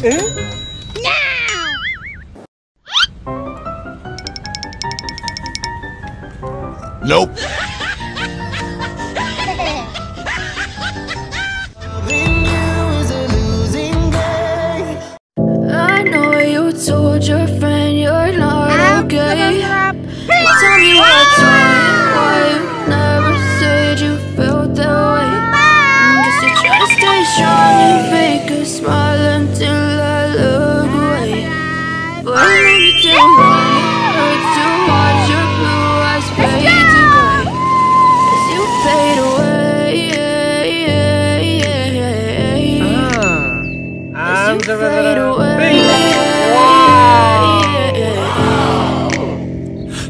Eh? Easy. Nope. I know you told your friend you're not okay. Tell me what's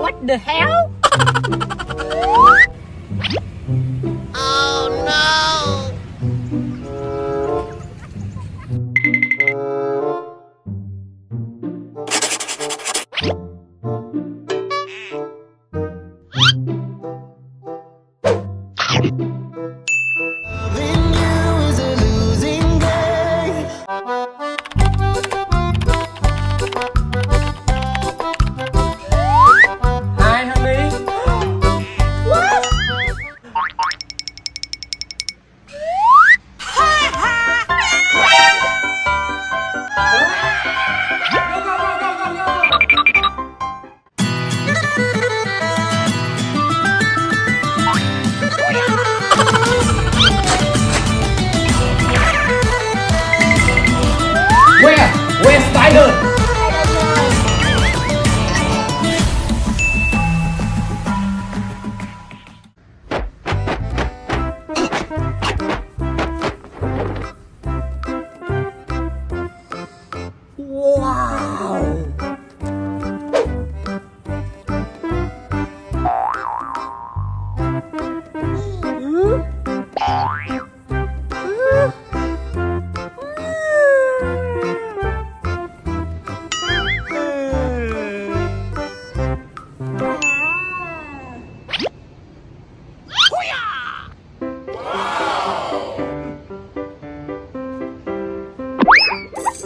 What the hell?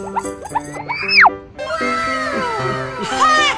Wow!